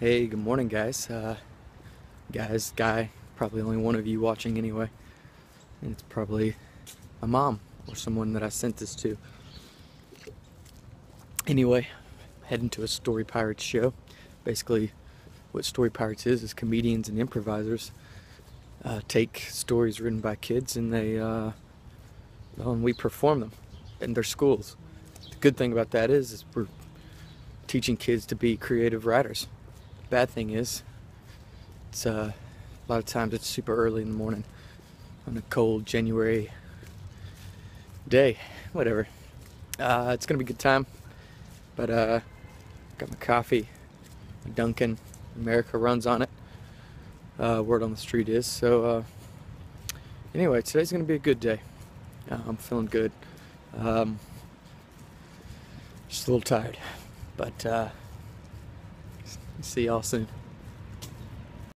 Hey, good morning, guys. Uh, guys, guy, probably only one of you watching anyway. And it's probably a mom or someone that I sent this to. Anyway, heading to a Story Pirates show. Basically, what Story Pirates is, is comedians and improvisers uh, take stories written by kids and they, uh, and we perform them in their schools. The good thing about that is, is we're teaching kids to be creative writers bad thing is, it's uh, a lot of times it's super early in the morning on a cold January day. Whatever. Uh, it's gonna be a good time. But uh, got my coffee, my Dunkin'. America runs on it. Uh, word on the street is so. Uh, anyway, today's gonna be a good day. Uh, I'm feeling good. Um, just a little tired, but. See y'all soon.